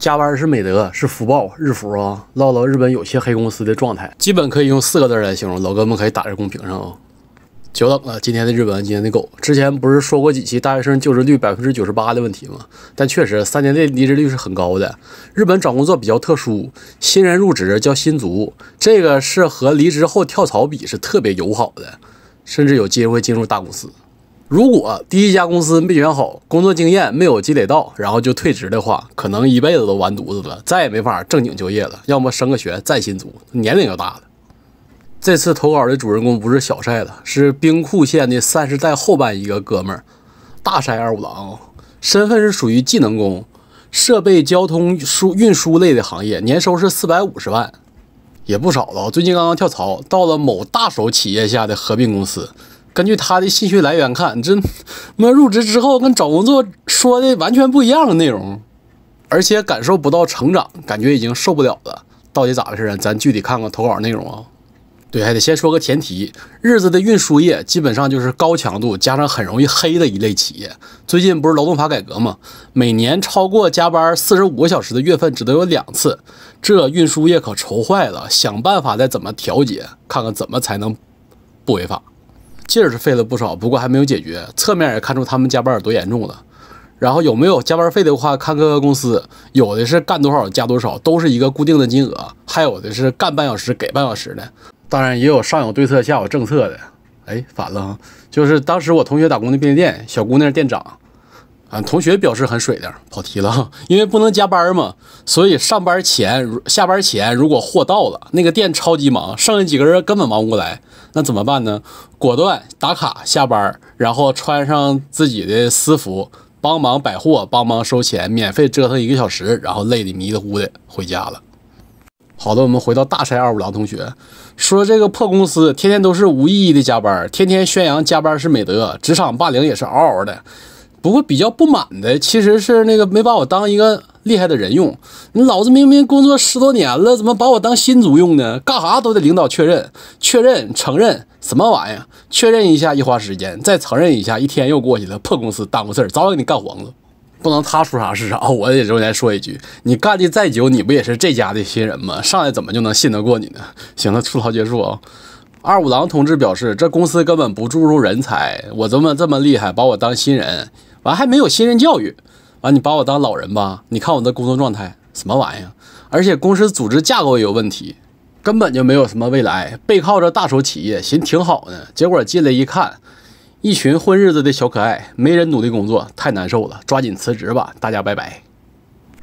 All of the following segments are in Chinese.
加班是美德，是福报，日服啊！唠唠日本有些黑公司的状态，基本可以用四个字来形容。老哥们可以打在公屏上啊！久等了，今天的日本，今天的狗。之前不是说过几期大学生就职率百分之九十八的问题吗？但确实三年内离职率是很高的。日本找工作比较特殊，新人入职叫新卒，这个是和离职后跳槽比是特别友好的，甚至有机会进入大公司。如果第一家公司没选好，工作经验没有积累到，然后就退职的话，可能一辈子都完犊子了，再也没法正经就业了。要么升个学再新卒，年龄又大了。这次投稿的主人公不是小帅了，是兵库县的三十代后半一个哥们儿，大晒二五郎，身份是属于技能工，设备交通输运输类的行业，年收是四百五十万，也不少了。最近刚刚跳槽到了某大手企业下的合并公司。根据他的信息来源看，这妈入职之后跟找工作说的完全不一样的内容，而且感受不到成长，感觉已经受不了了。到底咋回事啊？咱具体看看投稿内容啊。对，还得先说个前提，日子的运输业基本上就是高强度加上很容易黑的一类企业。最近不是劳动法改革吗？每年超过加班四十五个小时的月份只能有两次，这运输业可愁坏了，想办法再怎么调节，看看怎么才能不违法。劲儿是费了不少，不过还没有解决。侧面也看出他们加班有多严重了。然后有没有加班费的话，看各个公司，有的是干多少加多少，都是一个固定的金额；还有的是干半小时给半小时的。当然也有上有对策下有政策的。哎，反了，就是当时我同学打工的便利店，小姑娘店长。啊，同学表示很水的，跑题了，因为不能加班嘛，所以上班前、下班前，如果货到了，那个店超级忙，剩下几个人根本忙不过来，那怎么办呢？果断打卡下班，然后穿上自己的私服，帮忙摆货，帮忙收钱，免费折腾一个小时，然后累得迷的糊的回家了。好的，我们回到大山二五郎同学说，这个破公司天天都是无意义的加班，天天宣扬加班是美德，职场霸凌也是嗷嗷的。不过比较不满的其实是那个没把我当一个厉害的人用，你老子明明工作十多年了，怎么把我当新卒用呢？干啥都得领导确认、确认、承认，什么玩意儿？确认一下一花时间，再承认一下一天又过去了。破公司耽误事儿，早晚给你干黄了。不能他说啥是啥，我也中间说一句，你干的再久，你不也是这家的新人吗？上来怎么就能信得过你呢？行了，吐槽结束啊。二五郎同志表示，这公司根本不注重人才，我这么这么厉害，把我当新人。完还没有新人教育，完你把我当老人吧？你看我的工作状态什么玩意儿？而且公司组织架构也有问题，根本就没有什么未来。背靠着大手企业，寻挺好呢，结果进来一看，一群混日子的小可爱，没人努力工作，太难受了。抓紧辞职吧，大家拜拜。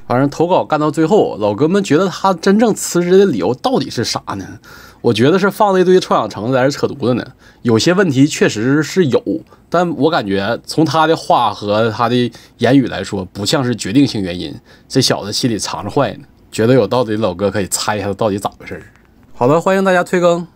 反正投稿干到最后，老哥们觉得他真正辞职的理由到底是啥呢？我觉得是放了一堆臭氧层在这扯犊子呢。有些问题确实是有，但我感觉从他的话和他的言语来说，不像是决定性原因。这小子心里藏着坏呢。觉得有道理的老哥可以猜一下他到底咋回事好的，欢迎大家推更。